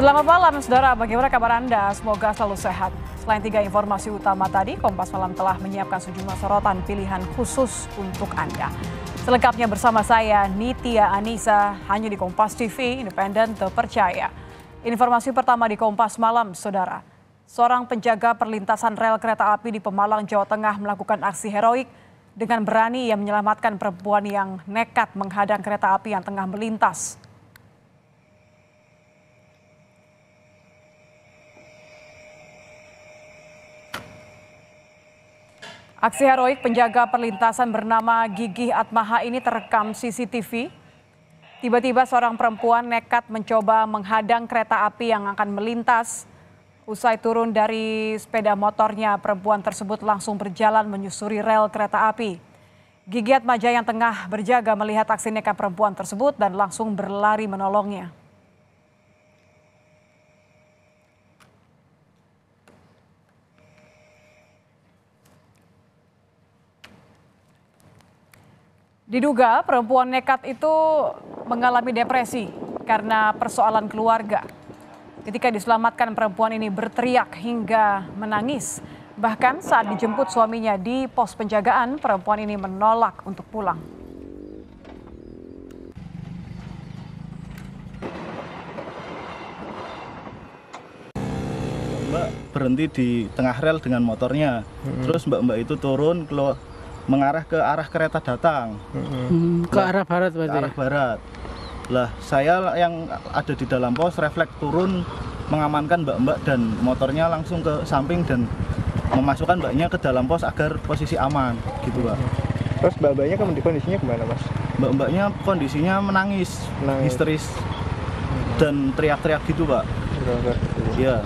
Selamat malam, saudara. Bagaimana kabar Anda? Semoga selalu sehat. Selain tiga informasi utama tadi, Kompas Malam telah menyiapkan sejumlah sorotan pilihan khusus untuk Anda. Selengkapnya bersama saya, Nitya Anissa, hanya di Kompas TV, independen terpercaya. Informasi pertama di Kompas Malam, saudara. Seorang penjaga perlintasan rel kereta api di Pemalang, Jawa Tengah melakukan aksi heroik dengan berani yang menyelamatkan perempuan yang nekat menghadang kereta api yang tengah melintas. Aksi heroik penjaga perlintasan bernama Gigi Atmaha ini terekam CCTV. Tiba-tiba seorang perempuan nekat mencoba menghadang kereta api yang akan melintas. Usai turun dari sepeda motornya, perempuan tersebut langsung berjalan menyusuri rel kereta api. Gigi Atmaja yang tengah berjaga melihat aksi nekat perempuan tersebut dan langsung berlari menolongnya. Diduga perempuan nekat itu mengalami depresi karena persoalan keluarga. Ketika diselamatkan perempuan ini berteriak hingga menangis. Bahkan saat dijemput suaminya di pos penjagaan, perempuan ini menolak untuk pulang. Mbak berhenti di tengah rel dengan motornya. Terus mbak-mbak itu turun keluar mengarah ke arah kereta datang Hmm, ke arah barat ke berarti. arah barat. Lah saya yang ada di dalam pos refleks turun mengamankan mbak-mbak dan motornya langsung ke samping dan memasukkan mbaknya ke dalam pos agar posisi aman gitu mbak. Terus mbak-mbaknya kondisinya gimana mas? Mbak-mbaknya kondisinya menangis, Menangis. histeris dan teriak-teriak gitu. Bener-bener. Iya.